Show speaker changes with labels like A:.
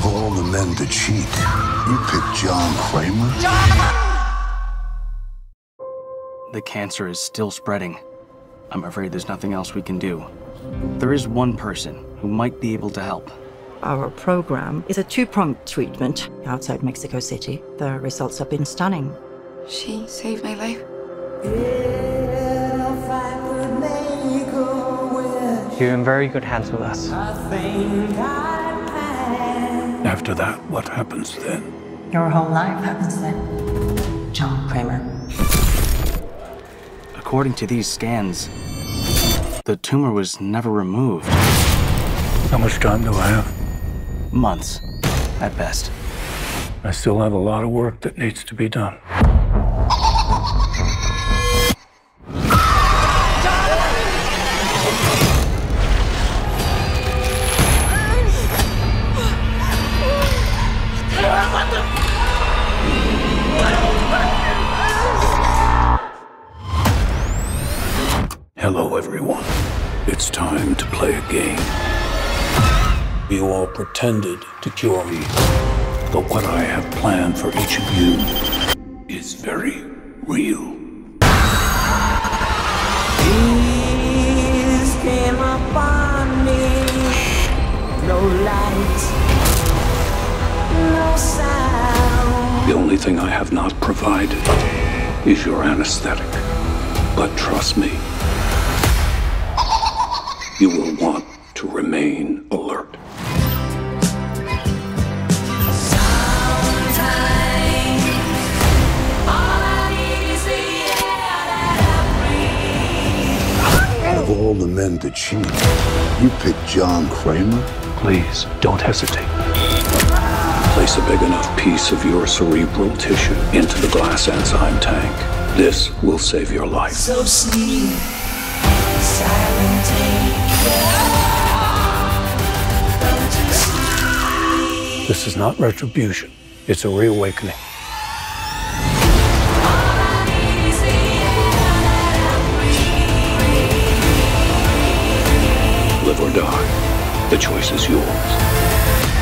A: Of all the men to cheat, you picked John Kramer?
B: The cancer is still spreading. I'm afraid there's nothing else we can do. There is one person who might be able to help.
C: Our program is a two pronged treatment outside Mexico City. The results have been stunning.
D: She saved my life.
E: You're in very good hands with us.
A: After that, what happens then?
C: Your whole life happens then. John Kramer.
B: According to these scans, the tumor was never removed.
A: How much time do I have?
B: Months, at best.
A: I still have a lot of work that needs to be done. Hello, everyone. It's time to play a game. You all pretended to cure me, but what I have planned for each of you is very real.
F: Came upon me. No light, no sound.
A: The only thing I have not provided is your anesthetic. But trust me, you will want to remain alert. Out of all the men to cheat, you picked John Kramer? Please, don't hesitate. Place a big enough piece of your cerebral tissue into the glass enzyme tank. This will save your life.
F: So sleep, silent Don't you sleep.
A: This is not retribution, it's a reawakening. Live or die. The choice is yours.